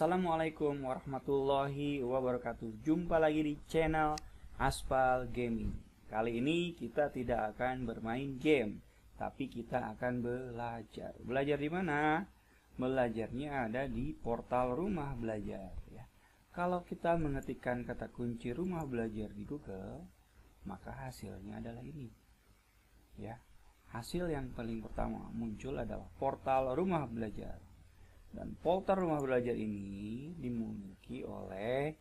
Assalamualaikum warahmatullahi wabarakatuh. Jumpa lagi di channel Aspal Gaming. Kali ini kita tidak akan bermain game Tapi kita akan belajar. Belajar di mana? Belajarnya ada di portal rumah belajar ya. Kalau kita mengetikkan kata kunci rumah belajar di Google Maka hasilnya adalah ini Ya. Hasil yang paling pertama muncul adalah portal rumah belajar dan polter rumah belajar ini dimiliki oleh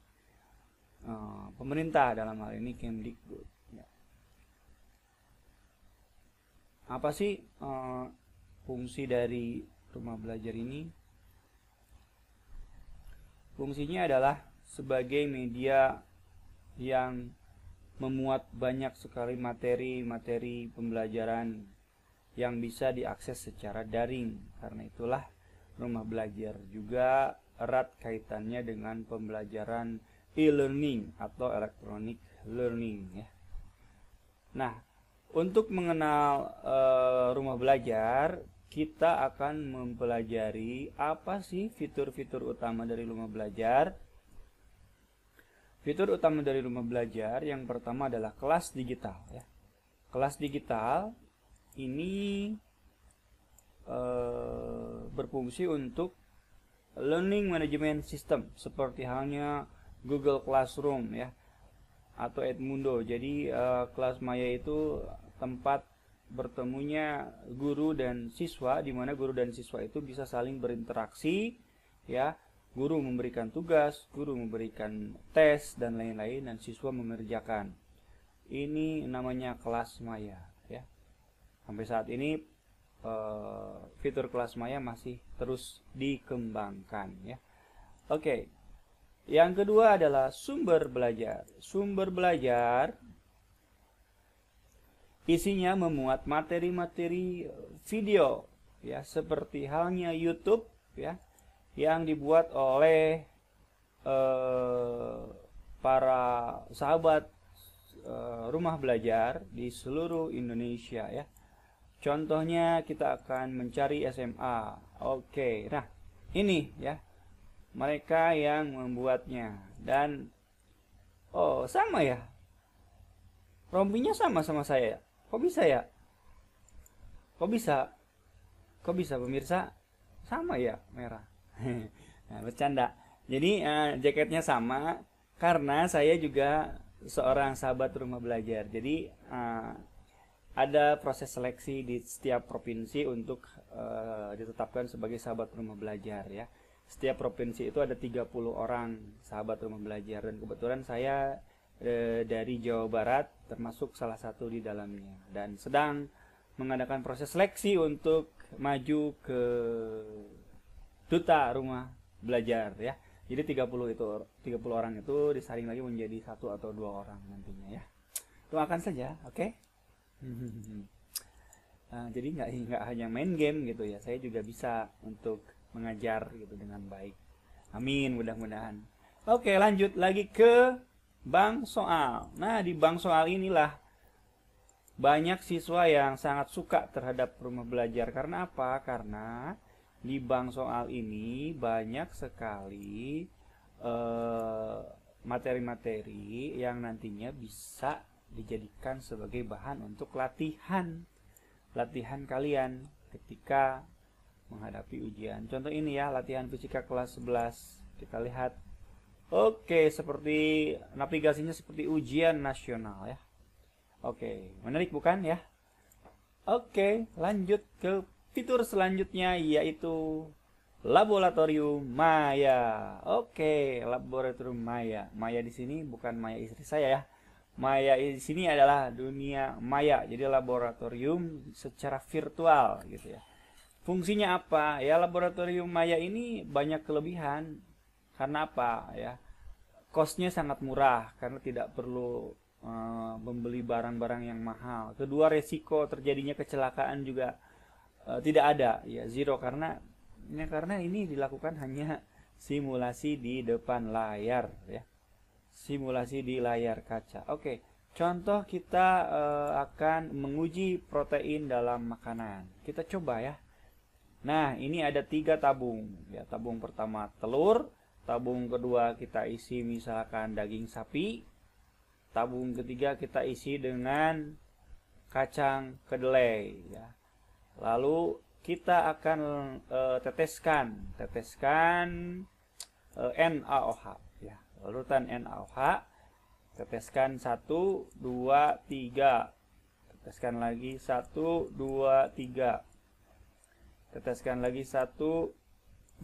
uh, pemerintah dalam hal ini Kemdikbud. Ya. Apa sih uh, fungsi dari rumah belajar ini? Fungsinya adalah sebagai media yang memuat banyak sekali materi-materi pembelajaran yang bisa diakses secara daring. Karena itulah rumah belajar juga erat kaitannya dengan pembelajaran e-learning atau electronic learning ya. Nah, untuk mengenal e, rumah belajar, kita akan mempelajari apa sih fitur-fitur utama dari rumah belajar. Fitur utama dari rumah belajar yang pertama adalah kelas digital ya. Kelas digital ini berfungsi untuk learning management system seperti halnya Google Classroom ya atau Edmundo. Jadi uh, kelas maya itu tempat bertemunya guru dan siswa di mana guru dan siswa itu bisa saling berinteraksi ya. Guru memberikan tugas, guru memberikan tes dan lain-lain dan siswa mengerjakan. Ini namanya kelas maya ya. Sampai saat ini uh, fitur kelas maya masih terus dikembangkan ya. Oke. Yang kedua adalah sumber belajar. Sumber belajar isinya memuat materi-materi video ya seperti halnya YouTube ya yang dibuat oleh uh, para sahabat uh, rumah belajar di seluruh Indonesia ya Contohnya kita akan mencari SMA. Oke, nah ini ya mereka yang membuatnya dan oh sama ya rompinya sama sama saya. Kok bisa ya? Kok bisa? Kok bisa pemirsa? Sama ya merah. nah, bercanda. Jadi uh, jaketnya sama karena saya juga seorang sahabat rumah belajar. Jadi uh, ada proses seleksi di setiap provinsi untuk uh, ditetapkan sebagai sahabat rumah belajar ya. Setiap provinsi itu ada 30 orang sahabat rumah belajar dan kebetulan saya e, dari Jawa Barat termasuk salah satu di dalamnya dan sedang mengadakan proses seleksi untuk maju ke duta rumah belajar ya. Jadi 30 itu 30 orang itu disaring lagi menjadi satu atau dua orang nantinya ya. Doakan saja, oke? Okay? Nah, jadi nggak nggak hanya main game gitu ya saya juga bisa untuk mengajar gitu dengan baik. Amin mudah-mudahan. Oke lanjut lagi ke bank soal. Nah di bank soal inilah banyak siswa yang sangat suka terhadap rumah belajar. Karena apa? Karena di bank soal ini banyak sekali eh, materi-materi uh, yang nantinya bisa dijadikan sebagai bahan untuk latihan latihan kalian ketika menghadapi ujian. Contoh ini ya, latihan fisika kelas 11. Kita lihat. Oke, seperti navigasinya seperti ujian nasional ya. Oke, menarik bukan ya? Oke, lanjut ke fitur selanjutnya yaitu laboratorium Maya. Oke, laboratorium Maya. Maya di sini bukan Maya istri saya ya Maya di sini adalah dunia maya, jadi laboratorium secara virtual gitu ya. Fungsinya apa? Ya laboratorium maya ini banyak kelebihan. Karena apa? Ya kosnya sangat murah karena tidak perlu uh, membeli barang-barang yang mahal. Kedua resiko terjadinya kecelakaan juga uh, tidak ada, ya zero karena ya, karena ini dilakukan hanya simulasi di depan layar ya simulasi di layar kaca. Oke, contoh kita uh, akan menguji protein dalam makanan. Kita coba ya. Nah, ini ada tiga tabung. Ya, tabung pertama telur, tabung kedua kita isi misalkan daging sapi tabung ketiga kita isi dengan kacang kedelai ya lalu kita akan e, teteskan teteskan e, NaOH ya larutan NaOH teteskan 1 2 3 teteskan lagi 1 2 3 teteskan lagi 1 2 3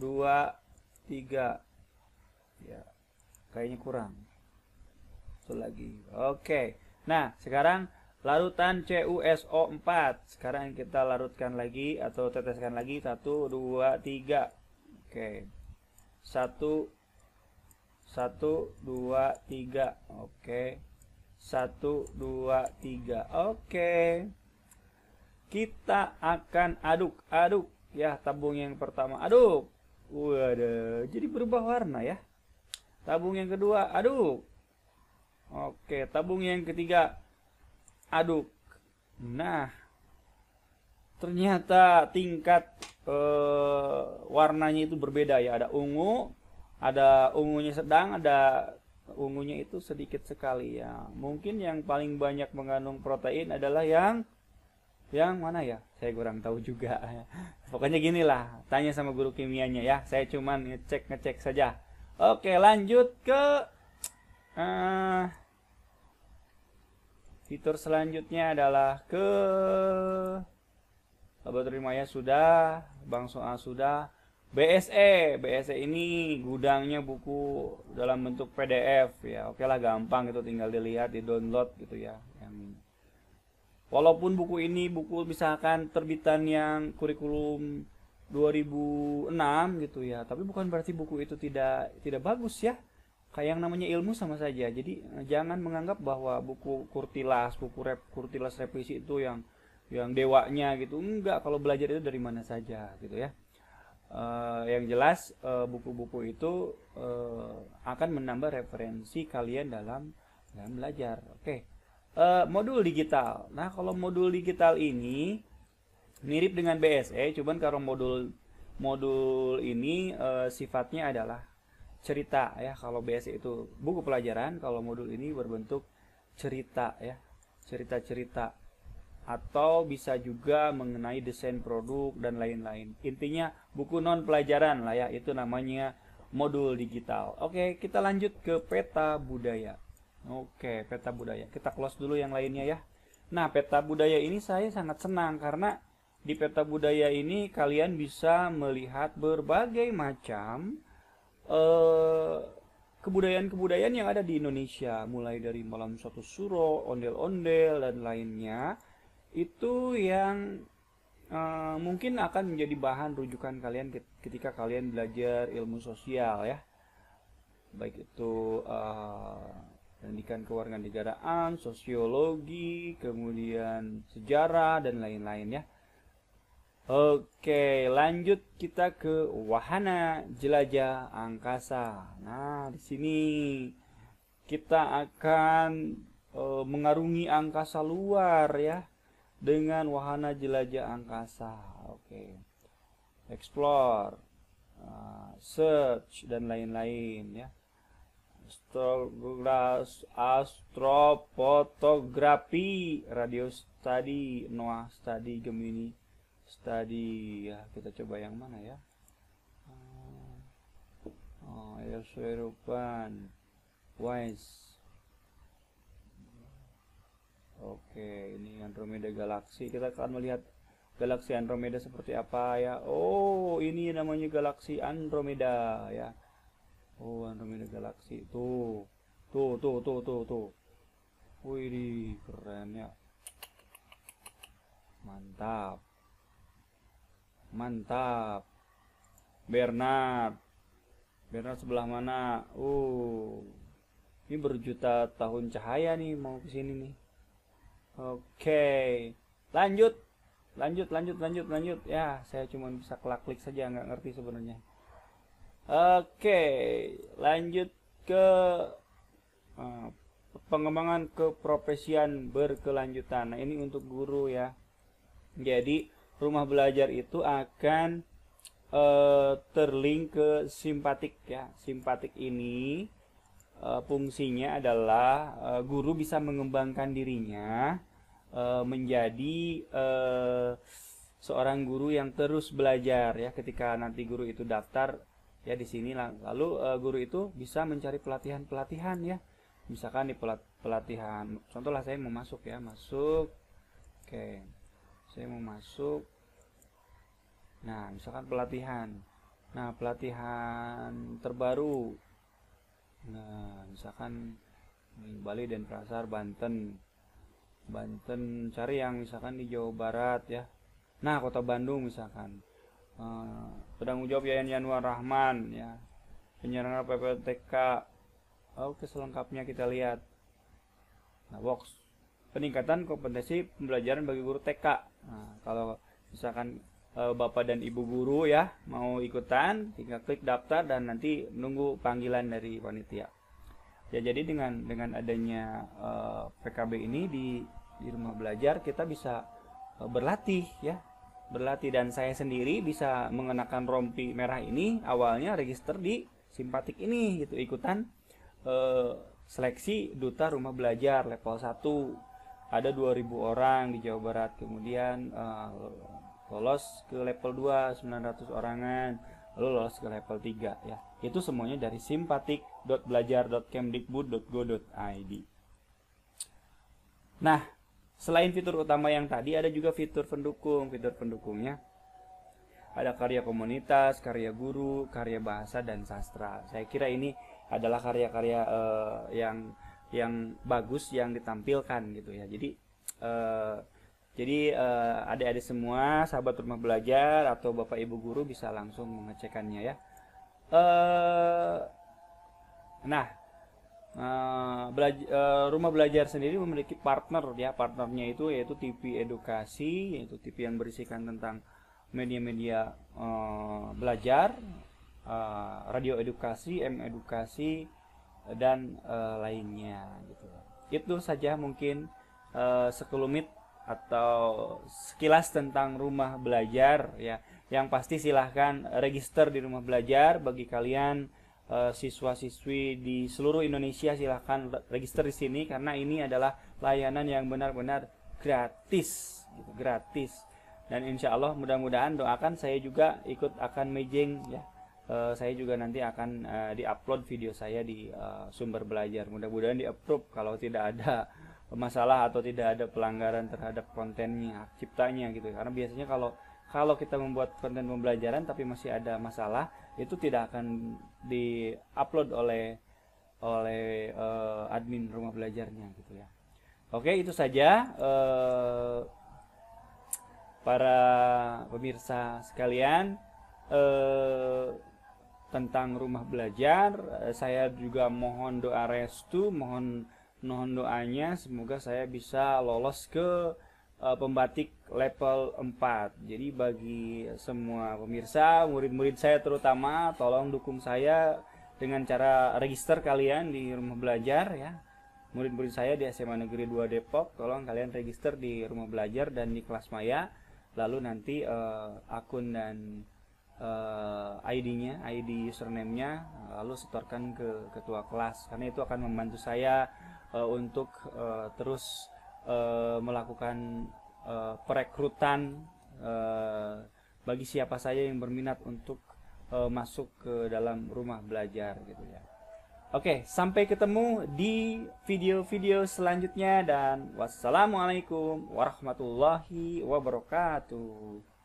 ya kayaknya kurang. Satu lagi. Oke. Nah sekarang larutan CuSO4 sekarang kita larutkan lagi atau teteskan lagi. Satu dua tiga. Oke. Satu satu dua tiga. Oke. Satu dua tiga. Oke. Kita akan aduk aduk. Ya tabung yang pertama aduk. Waduh jadi berubah warna ya. Tabung yang kedua aduk. Oke tabung yang ketiga aduk. Nah ternyata tingkat eh, warnanya itu berbeda ya. Ada ungu ada ungunya sedang ada ungunya itu sedikit sekali ya. Mungkin yang paling banyak mengandung protein adalah yang yang mana ya? Saya kurang tahu juga. Pokoknya gini lah tanya sama guru kimianya ya. Saya cuman ngecek ngecek saja. Oke, lanjut ke uh, fitur selanjutnya adalah ke laboratorium maya sudah, Bang Soal sudah, BSE, BSE ini gudangnya buku dalam bentuk PDF ya. Oke lah gampang itu tinggal dilihat, di download gitu ya. Yang walaupun buku ini buku misalkan terbitan yang kurikulum 2006 gitu ya tapi bukan berarti buku itu tidak tidak bagus ya kayak yang namanya ilmu sama saja jadi eh, jangan menganggap bahwa buku kurtilas buku rep kurtilas revisi itu yang yang dewanya gitu enggak kalau belajar itu dari mana saja gitu ya uh, yang jelas eh, buku-buku uh, itu uh, akan menambah referensi kalian dalam dalam belajar. Oke. Okay. uh, modul digital. Nah kalau modul digital ini mirip dengan BSE cuman kalau modul modul ini e, sifatnya adalah cerita ya. Kalau BSE itu buku pelajaran kalau modul ini berbentuk cerita ya. Cerita-cerita atau bisa juga mengenai desain produk dan lain-lain. Intinya buku non pelajaran lah ya itu namanya modul digital. Oke kita lanjut ke peta budaya. Oke peta budaya. Kita close dulu yang lainnya ya. Nah peta budaya ini saya sangat senang karena di peta budaya ini kalian bisa melihat berbagai macam eh, kebudayaan-kebudayaan yang ada di Indonesia, mulai dari malam satu suro, ondel-ondel dan lainnya. Itu yang uh, mungkin akan menjadi bahan rujukan kalian ketika kalian belajar ilmu sosial ya. Baik itu uh, pendidikan kewarganegaraan, sosiologi, kemudian sejarah dan lain-lain ya. Oke, lanjut kita ke wahana jelajah angkasa. Nah, di sini kita akan e, mengarungi angkasa luar ya dengan wahana jelajah angkasa. Oke. Explore, uh, search dan lain-lain ya. Astroglas, astrofotografi, radio study, Noah study Gemini study ya kita coba yang mana ya oh ya Wise oke ini Andromeda galaksi kita akan melihat galaksi Andromeda seperti apa ya oh ini namanya galaksi Andromeda ya oh Andromeda galaksi tuh tuh tuh tuh tuh tuh wih keren ya mantap Mantap. Bernard. Bernard sebelah mana? Uh. Ini berjuta tahun cahaya nih mau ke sini nih. Oke. Lanjut. Lanjut, lanjut, lanjut, lanjut. Ya, saya cuma bisa klik-klik saja nggak ngerti sebenarnya. Oke, lanjut ke uh, pengembangan keprofesian berkelanjutan. Nah, ini untuk guru ya. Jadi, rumah belajar itu akan uh, terlink ke simpatik ya. Simpatik ini uh, fungsinya adalah uh, guru bisa mengembangkan dirinya uh, menjadi uh, seorang guru yang terus belajar ya. Ketika nanti guru itu daftar ya di sini lalu uh, guru itu bisa mencari pelatihan-pelatihan ya. Misalkan di pelatihan contohlah saya mau masuk ya. Masuk oke. Saya mau masuk. Nah misalkan pelatihan. Nah pelatihan terbaru. Nah misalkan Bali dan Prasar Banten Banten cari yang misalkan di Jawa Barat ya nah kota Bandung misalkan uh, pedang jawab Yayan Yanuar Rahman ya penyelenggara PPTK Oke, selengkapnya kita lihat. Nah, box peningkatan kompetensi pembelajaran bagi guru TK. Nah, kalau misalkan e, Bapak dan Ibu guru ya mau ikutan, tinggal klik daftar dan nanti nunggu panggilan dari panitia. Ya, jadi dengan dengan adanya e, PKB ini di di rumah belajar kita bisa e, berlatih ya. Berlatih dan saya sendiri bisa mengenakan rompi merah ini awalnya register di simpatik ini gitu. Ikutan eh, seleksi duta rumah belajar level 1 ada 2000 orang di Jawa Barat kemudian eh, lolos ke level 2 900 orangan lalu lolos ke level 3 ya. Itu semuanya dari simpatik.belajar.kemdikbud.go.id nah selain fitur utama yang tadi ada juga fitur pendukung. Fitur pendukungnya ada karya komunitas, karya guru, karya bahasa dan sastra. Saya kira ini adalah karya-karya uh, yang yang bagus yang ditampilkan gitu ya. Jadi uh, jadi uh, adik-adik semua sahabat rumah belajar atau bapak ibu guru bisa langsung mengecekannya ya. Uh, nah uh, uh, rumah belajar sendiri memiliki partner ya partnernya itu yaitu TV edukasi yaitu TV yang berisikan tentang media-media uh, belajar uh, radio edukasi, M edukasi dan uh, lainnya gitu. Itu saja mungkin uh, sekelumit atau sekilas tentang rumah belajar ya. Yang pasti silahkan register di rumah belajar bagi kalian uh, siswa-siswi di seluruh Indonesia silahkan register di sini karena ini adalah layanan yang benar-benar gratis gitu, gratis dan insya Allah mudah-mudahan doakan saya juga ikut akan mejeng ya uh, saya juga nanti akan uh, di-upload video saya di uh, sumber belajar. Mudah-mudahan di-approve kalau tidak ada masalah atau tidak ada pelanggaran terhadap kontennya, ciptanya gitu. Karena biasanya kalau kalau kita membuat konten pembelajaran tapi masih ada masalah, itu tidak akan di-upload oleh oleh uh, admin rumah belajarnya gitu ya. Oke, itu saja uh, para pemirsa sekalian. Uh, tentang rumah belajar saya juga mohon doa restu mohon mohon doanya semoga saya bisa lolos ke uh, pembatik level 4 jadi bagi semua pemirsa murid-murid saya terutama tolong dukung saya dengan cara register kalian di rumah belajar ya. Murid-murid saya di SMA Negeri 2 Depok tolong kalian register di rumah belajar dan di kelas maya. Lalu nanti uh, akun dan uh, eh, ID-nya, ID username-nya, lalu setorkan ke ketua kelas. Karena itu akan membantu saya uh, untuk uh, terus uh, melakukan uh, perekrutan uh, bagi siapa saja yang berminat untuk uh, masuk ke dalam rumah belajar gitu ya. Oke, sampai ketemu di video-video selanjutnya dan wassalamualaikum warahmatullahi wabarakatuh.